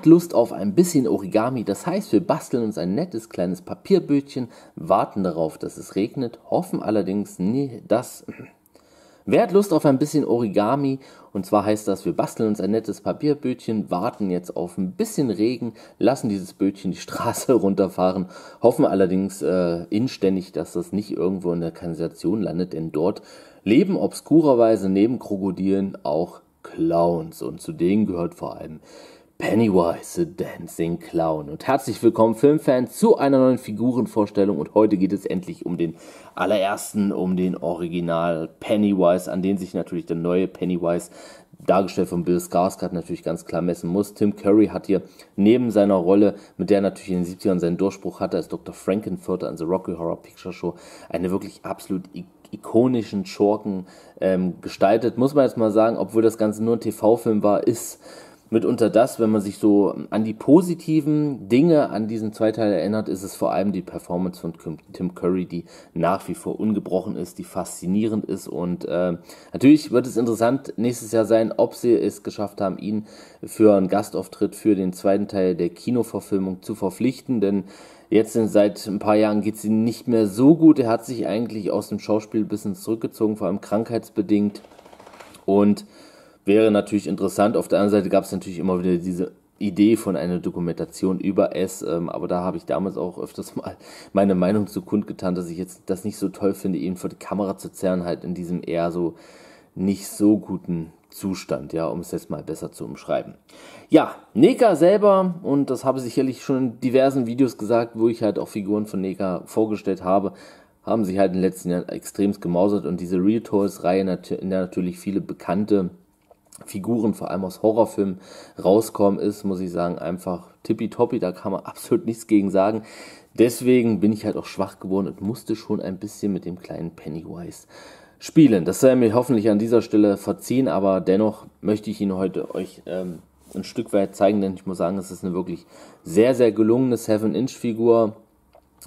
Hat Lust auf ein bisschen Origami? Das heißt, wir basteln uns ein nettes kleines Papierbötchen, warten darauf, dass es regnet, hoffen allerdings nie, dass. Wer hat Lust auf ein bisschen Origami? Und zwar heißt das, wir basteln uns ein nettes Papierbötchen, warten jetzt auf ein bisschen Regen, lassen dieses Bötchen die Straße runterfahren, hoffen allerdings äh, inständig, dass das nicht irgendwo in der Kanalisation landet, denn dort leben obskurerweise neben Krokodilen auch Clowns und zu denen gehört vor allem Pennywise the Dancing Clown. Und herzlich willkommen Filmfans zu einer neuen Figurenvorstellung und heute geht es endlich um den allerersten, um den Original Pennywise, an den sich natürlich der neue Pennywise dargestellt von Bill Skarsgård natürlich ganz klar messen muss. Tim Curry hat hier neben seiner Rolle, mit der er natürlich in den 70ern seinen Durchbruch hatte, als Dr. Frankenfurter an The Rocky Horror Picture Show, eine wirklich absolut ikonischen Schurken ähm, gestaltet. Muss man jetzt mal sagen, obwohl das Ganze nur ein TV-Film war, ist mitunter das, wenn man sich so an die positiven Dinge an diesen Zweiteil erinnert, ist es vor allem die Performance von Tim Curry, die nach wie vor ungebrochen ist, die faszinierend ist und äh, natürlich wird es interessant nächstes Jahr sein, ob sie es geschafft haben, ihn für einen Gastauftritt für den zweiten Teil der Kinoverfilmung zu verpflichten, denn Jetzt seit ein paar Jahren geht es ihm nicht mehr so gut. Er hat sich eigentlich aus dem Schauspiel bisschen zurückgezogen, vor allem krankheitsbedingt. Und wäre natürlich interessant. Auf der anderen Seite gab es natürlich immer wieder diese Idee von einer Dokumentation über es, ähm, aber da habe ich damals auch öfters mal meine Meinung zu kundgetan, dass ich jetzt das nicht so toll finde, ihn vor die Kamera zu zerren, halt in diesem eher so nicht so guten Zustand, ja, um es jetzt mal besser zu umschreiben. Ja, Neka selber, und das habe ich sicherlich schon in diversen Videos gesagt, wo ich halt auch Figuren von Neka vorgestellt habe, haben sich halt in den letzten Jahren extremst gemausert und diese Real Toys-Reihe, in der natürlich viele bekannte Figuren, vor allem aus Horrorfilmen, rauskommen, ist, muss ich sagen, einfach tippitoppi, da kann man absolut nichts gegen sagen. Deswegen bin ich halt auch schwach geworden und musste schon ein bisschen mit dem kleinen Pennywise spielen. Das sei mir hoffentlich an dieser Stelle verziehen, aber dennoch möchte ich ihn heute euch ähm, ein Stück weit zeigen, denn ich muss sagen, es ist eine wirklich sehr, sehr gelungene 7-Inch-Figur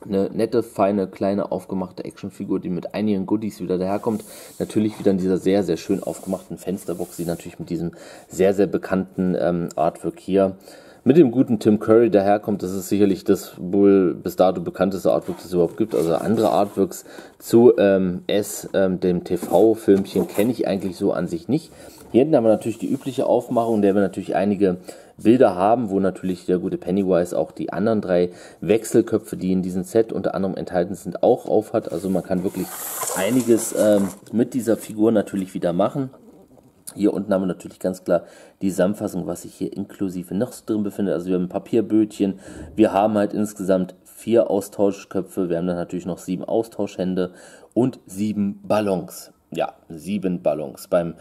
eine nette, feine, kleine, aufgemachte Actionfigur, die mit einigen Goodies wieder daherkommt. Natürlich wieder in dieser sehr, sehr schön aufgemachten Fensterbox, die natürlich mit diesem sehr, sehr bekannten ähm, Artwork hier mit dem guten Tim Curry daherkommt. Das ist sicherlich das wohl bis dato bekannteste Artwork, das es überhaupt gibt. Also andere Artworks zu ähm, S, ähm, dem TV-Filmchen, kenne ich eigentlich so an sich nicht. Hier hinten haben wir natürlich die übliche Aufmachung, der wir natürlich einige Bilder haben, wo natürlich der gute Pennywise auch die anderen drei Wechselköpfe, die in diesem Set unter anderem enthalten sind, auch aufhat. Also man kann wirklich einiges ähm, mit dieser Figur natürlich wieder machen. Hier unten haben wir natürlich ganz klar die Zusammenfassung, was sich hier inklusive noch drin befindet. Also wir haben ein Papierbötchen, wir haben halt insgesamt vier Austauschköpfe, wir haben dann natürlich noch sieben Austauschhände und sieben Ballons. Ja, sieben Ballons. Beim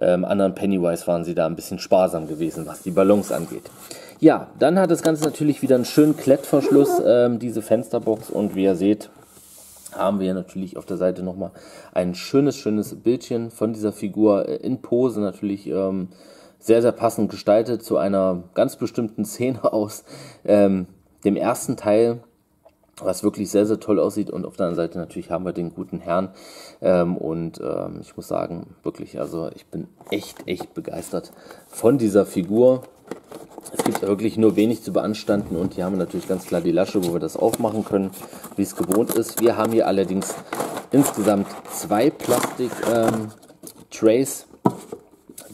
ähm, anderen Pennywise waren sie da ein bisschen sparsam gewesen, was die Ballons angeht. Ja, dann hat das Ganze natürlich wieder einen schönen Klettverschluss, ähm, diese Fensterbox. Und wie ihr seht, haben wir natürlich auf der Seite nochmal ein schönes, schönes Bildchen von dieser Figur äh, in Pose natürlich ähm, sehr, sehr passend gestaltet zu einer ganz bestimmten Szene aus ähm, dem ersten Teil was wirklich sehr, sehr toll aussieht. Und auf der anderen Seite natürlich haben wir den guten Herrn. Ähm, und ähm, ich muss sagen, wirklich, also ich bin echt, echt begeistert von dieser Figur. Es gibt wirklich nur wenig zu beanstanden und hier haben wir natürlich ganz klar die Lasche, wo wir das aufmachen können, wie es gewohnt ist. Wir haben hier allerdings insgesamt zwei Plastik-Trays. Ähm,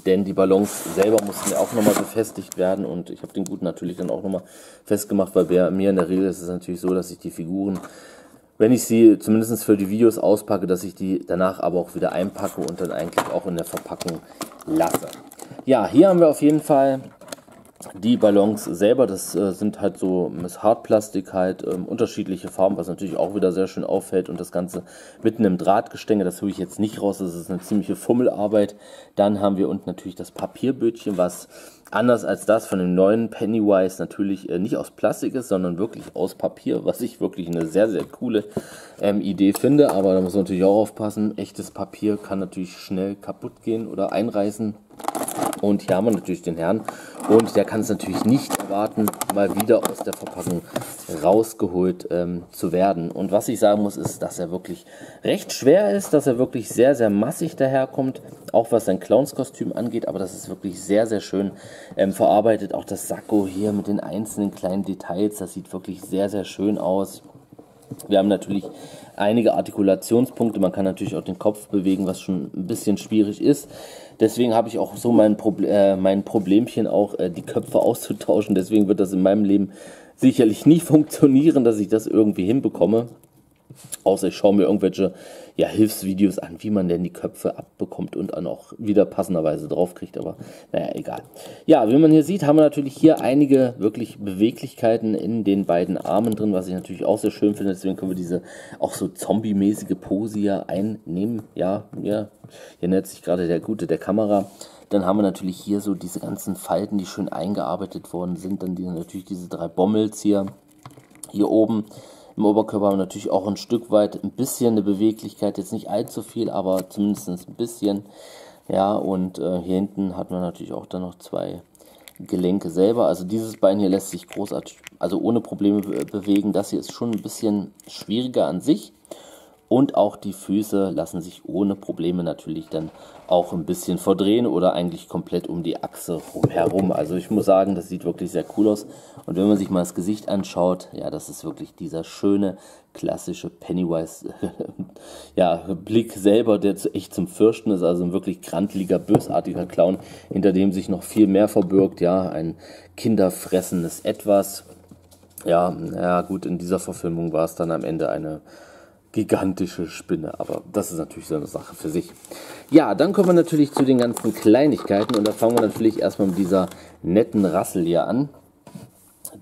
denn die Ballons selber mussten ja auch nochmal befestigt werden und ich habe den guten natürlich dann auch nochmal festgemacht, weil bei mir in der Regel ist es natürlich so, dass ich die Figuren, wenn ich sie zumindest für die Videos auspacke, dass ich die danach aber auch wieder einpacke und dann eigentlich auch in der Verpackung lasse. Ja, hier haben wir auf jeden Fall die Ballons selber, das äh, sind halt so Miss Hartplastik halt, ähm, unterschiedliche Farben, was natürlich auch wieder sehr schön auffällt und das Ganze mitten im Drahtgestänge, das hole ich jetzt nicht raus, das ist eine ziemliche Fummelarbeit. Dann haben wir unten natürlich das Papierbötchen, was anders als das von dem neuen Pennywise natürlich äh, nicht aus Plastik ist, sondern wirklich aus Papier, was ich wirklich eine sehr, sehr coole ähm, Idee finde, aber da muss man natürlich auch aufpassen, echtes Papier kann natürlich schnell kaputt gehen oder einreißen Und hier haben wir natürlich den Herrn. Und der kann es natürlich nicht erwarten, mal wieder aus der Verpackung rausgeholt ähm, zu werden. Und was ich sagen muss, ist, dass er wirklich recht schwer ist, dass er wirklich sehr, sehr massig daherkommt. Auch was sein Clownskostüm angeht. Aber das ist wirklich sehr, sehr schön ähm, verarbeitet. Auch das Sakko hier mit den einzelnen kleinen Details. Das sieht wirklich sehr, sehr schön aus. Wir haben natürlich einige Artikulationspunkte. Man kann natürlich auch den Kopf bewegen, was schon ein bisschen schwierig ist. Deswegen habe ich auch so mein, Proble äh, mein Problemchen, auch äh, die Köpfe auszutauschen. Deswegen wird das in meinem Leben sicherlich nie funktionieren, dass ich das irgendwie hinbekomme. Außer ich schaue mir irgendwelche ja, Hilfsvideos an, wie man denn die Köpfe abbekommt und dann auch wieder passenderweise draufkriegt. Aber naja, egal. Ja, wie man hier sieht, haben wir natürlich hier einige wirklich Beweglichkeiten in den beiden Armen drin, was ich natürlich auch sehr schön finde. Deswegen können wir diese auch so zombie-mäßige Pose hier einnehmen. Ja, ja, hier nähert sich gerade der Gute der Kamera. Dann haben wir natürlich hier so diese ganzen Falten, die schön eingearbeitet worden sind. Dann die, natürlich diese drei Bommels hier, hier oben. Im Oberkörper haben wir natürlich auch ein Stück weit ein bisschen eine Beweglichkeit, jetzt nicht allzu viel, aber zumindest ein bisschen. Ja, und äh, hier hinten hat man natürlich auch dann noch zwei Gelenke selber. Also dieses Bein hier lässt sich großartig, also ohne Probleme bewegen. Das hier ist schon ein bisschen schwieriger an sich. Und auch die Füße lassen sich ohne Probleme natürlich dann auch ein bisschen verdrehen oder eigentlich komplett um die Achse herum. Also ich muss sagen, das sieht wirklich sehr cool aus. Und wenn man sich mal das Gesicht anschaut, ja, das ist wirklich dieser schöne, klassische Pennywise ja, Blick selber, der echt zum Fürchten ist. Also ein wirklich grantliger, bösartiger Clown, hinter dem sich noch viel mehr verbirgt. Ja, ein kinderfressendes Etwas. Ja, ja gut, in dieser Verfilmung war es dann am Ende eine gigantische Spinne. Aber das ist natürlich so eine Sache für sich. Ja, dann kommen wir natürlich zu den ganzen Kleinigkeiten und da fangen wir natürlich erstmal mit dieser netten Rassel hier an.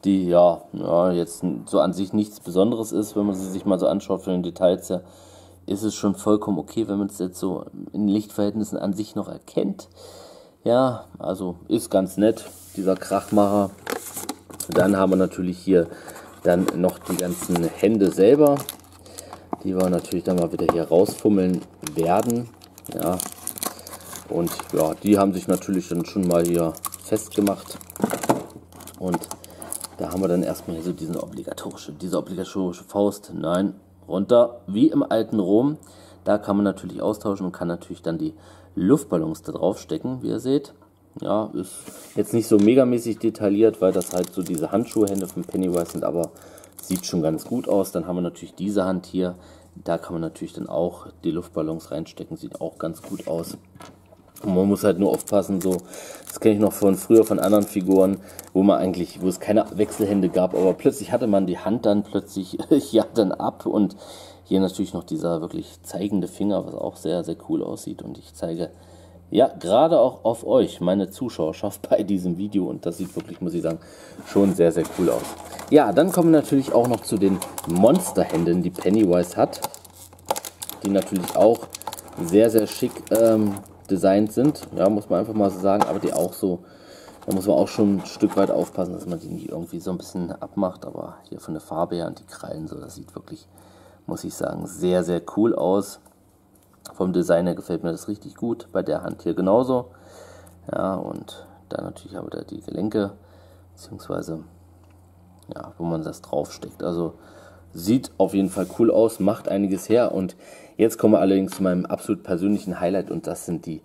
Die ja, ja jetzt so an sich nichts Besonderes ist, wenn man sie sich mal so anschaut von den Details her, ist es schon vollkommen okay, wenn man es jetzt so in Lichtverhältnissen an sich noch erkennt. Ja, also ist ganz nett, dieser Krachmacher. Dann haben wir natürlich hier dann noch die ganzen Hände selber die wir natürlich dann mal wieder hier rausfummeln werden. Ja. Und ja, die haben sich natürlich dann schon mal hier festgemacht. Und da haben wir dann erstmal so diesen obligatorische, diese obligatorische Faust. Nein, runter, wie im alten Rom. Da kann man natürlich austauschen und kann natürlich dann die Luftballons da drauf stecken, wie ihr seht. Ja, ist jetzt nicht so megamäßig detailliert, weil das halt so diese Handschuhhände von Pennywise sind, aber sieht schon ganz gut aus. Dann haben wir natürlich diese Hand hier. Da kann man natürlich dann auch die Luftballons reinstecken. Sieht auch ganz gut aus. Und man muss halt nur aufpassen, so, das kenne ich noch von früher von anderen Figuren, wo man eigentlich, wo es keine Wechselhände gab, aber plötzlich hatte man die Hand dann plötzlich ja dann ab und hier natürlich noch dieser wirklich zeigende Finger, was auch sehr, sehr cool aussieht. Und ich zeige ja, gerade auch auf euch, meine Zuschauerschaft bei diesem Video. Und das sieht wirklich, muss ich sagen, schon sehr, sehr cool aus. Ja, dann kommen wir natürlich auch noch zu den Monsterhänden, die Pennywise hat. Die natürlich auch sehr, sehr schick ähm, designt sind. Ja, muss man einfach mal so sagen. Aber die auch so, da muss man auch schon ein Stück weit aufpassen, dass man die nicht irgendwie so ein bisschen abmacht. Aber hier von der Farbe her und die Krallen so, das sieht wirklich, muss ich sagen, sehr, sehr cool aus. Vom Designer gefällt mir das richtig gut. Bei der Hand hier genauso. Ja, und dann natürlich haben wir da die Gelenke, beziehungsweise ja, wo man das draufsteckt. Also sieht auf jeden Fall cool aus, macht einiges her. Und jetzt kommen wir allerdings zu meinem absolut persönlichen Highlight und das sind die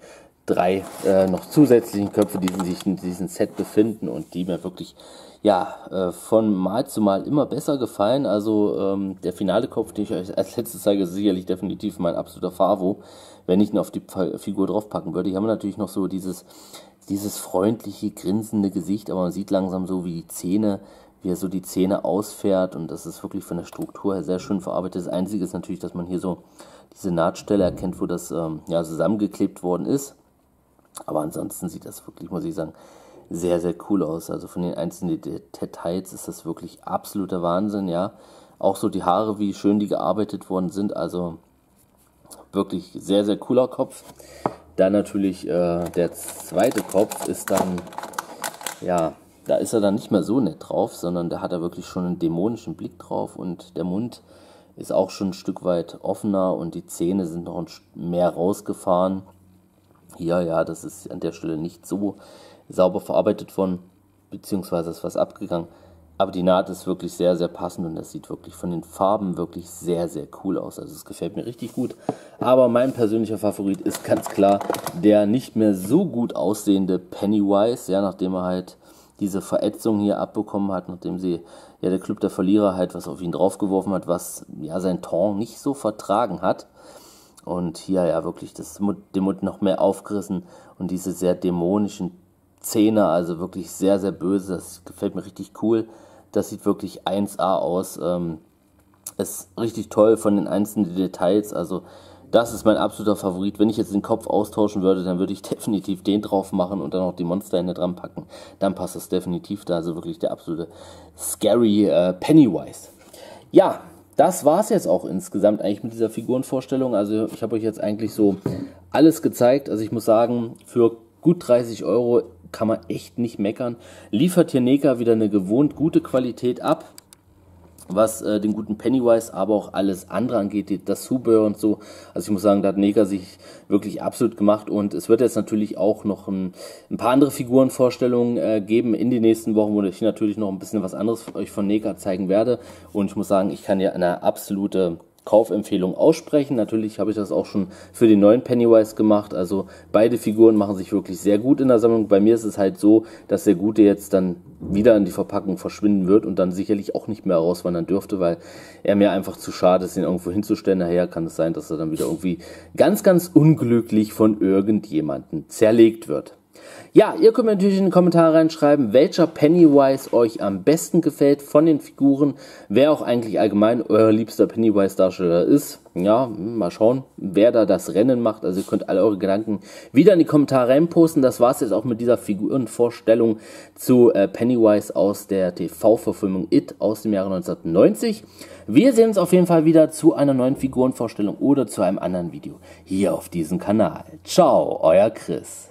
drei äh, noch zusätzlichen Köpfe, die sich in diesem Set befinden und die mir wirklich ja, äh, von Mal zu Mal immer besser gefallen. Also ähm, der finale Kopf, den ich euch als letztes zeige, ist sicherlich definitiv mein absoluter Favo, wenn ich ihn auf die Figur draufpacken würde. Hier haben wir natürlich noch so dieses, dieses freundliche, grinsende Gesicht, aber man sieht langsam so, wie die Zähne, wie er so die Zähne ausfährt und das ist wirklich von der Struktur her sehr schön verarbeitet. Das Einzige ist natürlich, dass man hier so diese Nahtstelle erkennt, wo das ähm, ja, zusammengeklebt worden ist. Aber ansonsten sieht das wirklich, muss ich sagen, sehr, sehr cool aus. Also von den einzelnen Details ist das wirklich absoluter Wahnsinn, ja. Auch so die Haare, wie schön die gearbeitet worden sind. Also wirklich sehr, sehr cooler Kopf. Dann natürlich äh, der zweite Kopf ist dann, ja, da ist er dann nicht mehr so nett drauf, sondern da hat er wirklich schon einen dämonischen Blick drauf und der Mund ist auch schon ein Stück weit offener und die Zähne sind noch mehr rausgefahren. Hier, ja, das ist an der Stelle nicht so sauber verarbeitet worden, beziehungsweise ist was abgegangen. Aber die Naht ist wirklich sehr, sehr passend und das sieht wirklich von den Farben wirklich sehr, sehr cool aus. Also es gefällt mir richtig gut. Aber mein persönlicher Favorit ist ganz klar der nicht mehr so gut aussehende Pennywise, ja, nachdem er halt diese Verätzung hier abbekommen hat, nachdem sie ja der Club der Verlierer halt was auf ihn draufgeworfen hat, was ja sein Ton nicht so vertragen hat. Und hier ja wirklich das, den noch mehr aufgerissen und diese sehr dämonischen Zähne, also wirklich sehr, sehr böse. Das gefällt mir richtig cool. Das sieht wirklich 1A aus. Ähm, ist richtig toll von den einzelnen Details. Also das ist mein absoluter Favorit. Wenn ich jetzt den Kopf austauschen würde, dann würde ich definitiv den drauf machen und dann noch die Monsterhände dran packen. Dann passt das definitiv da. Also wirklich der absolute scary äh, Pennywise. Ja, das war es jetzt auch insgesamt eigentlich mit dieser Figurenvorstellung. Also ich habe euch jetzt eigentlich so alles gezeigt. Also ich muss sagen, für gut 30 Euro kann man echt nicht meckern. Liefert hier Neka wieder eine gewohnt gute Qualität ab, was äh, den guten Pennywise, aber auch alles andere angeht, das Zubehör und so. Also ich muss sagen, da hat Neka sich wirklich absolut gemacht und es wird jetzt natürlich auch noch ein, ein paar andere Figurenvorstellungen äh, geben in den nächsten Wochen, wo ich natürlich noch ein bisschen was anderes euch von Neka zeigen werde. Und ich muss sagen, ich kann ja eine absolute Kaufempfehlung aussprechen. Natürlich habe ich das auch schon für den neuen Pennywise gemacht. Also beide Figuren machen sich wirklich sehr gut in der Sammlung. Bei mir ist es halt so, dass der Gute jetzt dann wieder in die Verpackung verschwinden wird und dann sicherlich auch nicht mehr rauswandern dürfte, weil er mir einfach zu schade ist, ihn irgendwo hinzustellen. Nachher kann es sein, dass er dann wieder irgendwie ganz, ganz unglücklich von irgendjemandem zerlegt wird. Ja, ihr könnt mir natürlich in die Kommentare reinschreiben, welcher Pennywise euch am besten gefällt von den Figuren, wer auch eigentlich allgemein euer liebster Pennywise-Darsteller ist. Ja, mal schauen, wer da das Rennen macht. Also ihr könnt alle eure Gedanken wieder in die Kommentare reinposten. Das war es jetzt auch mit dieser Figurenvorstellung zu äh, Pennywise aus der TV-Verfilmung It aus dem Jahre 1990. Wir sehen uns auf jeden Fall wieder zu einer neuen Figurenvorstellung oder zu einem anderen Video hier auf diesem Kanal. Ciao, euer Chris.